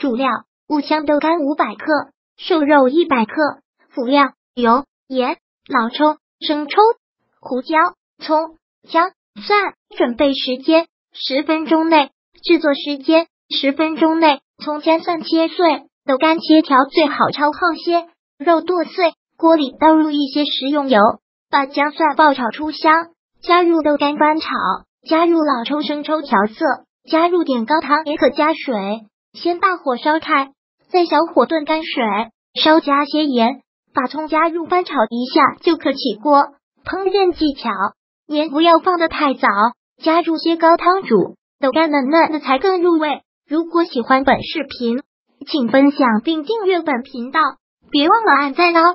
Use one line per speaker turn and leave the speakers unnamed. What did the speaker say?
主料：五香豆干五百克，瘦肉一百克。辅料：油、盐、老抽、生抽、胡椒、葱、姜、蒜。准备时间：十分钟内。制作时间：十分钟内。葱姜蒜切碎，豆干切条，最好超厚些。肉剁碎，锅里倒入一些食用油，把姜蒜爆炒出香，加入豆干翻炒，加入老抽、生抽调色，加入点高汤，也可加水。先大火烧开，再小火炖干水，稍加些盐，把葱加入翻炒一下就可起锅。烹饪技巧：盐不要放的太早，加入些高汤煮，豆干嫩嫩的才更入味。如果喜欢本视频，请分享并订阅本频道。别忘了按赞哦！